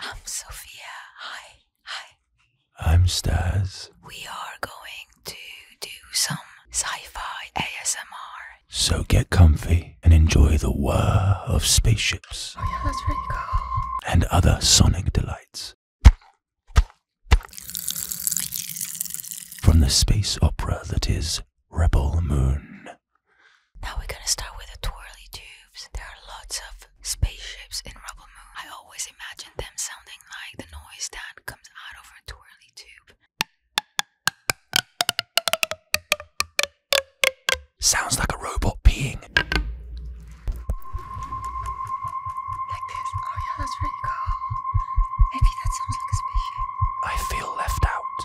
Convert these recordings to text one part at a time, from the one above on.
I'm Sofia. Hi. Hi. I'm Staz. We are going to do some sci fi ASMR. So get comfy and enjoy the whir of spaceships Oh, yeah, that's really cool. and other sonic delights. From the space opera that is Rebel Moon. Now we're gonna start with the twirly tubes. There are lots of Sounds like a robot peeing. Like this. Oh, yeah, that's really cool. Maybe that sounds like a spaceship. I feel left out.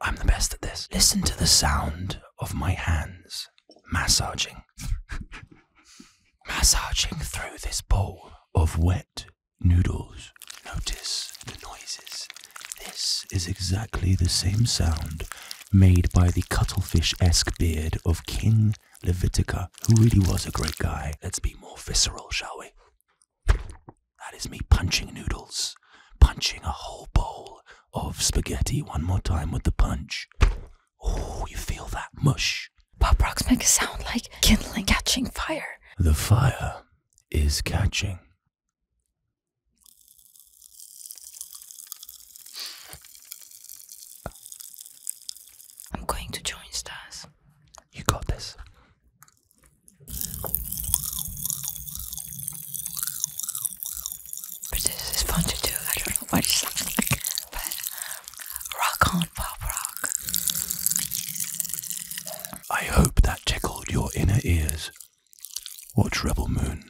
I'm the best at this. Listen to the sound of my hands massaging. massaging through this bowl of wet noodles. Notice the noises. This is exactly the same sound made by the cuttlefish esque beard of King Levitica, who really was a great guy. Let's be more visceral, shall we? That is me punching noodles, punching a whole bowl of spaghetti one more time with the punch. Oh, you feel that mush? Pop rocks make a sound like kindling catching fire. The fire is catching. I hope that tickled your inner ears. Watch Rebel Moon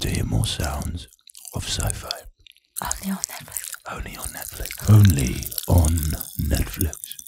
to hear more sounds of sci-fi. Only on Netflix. Only on Netflix. Only on Netflix.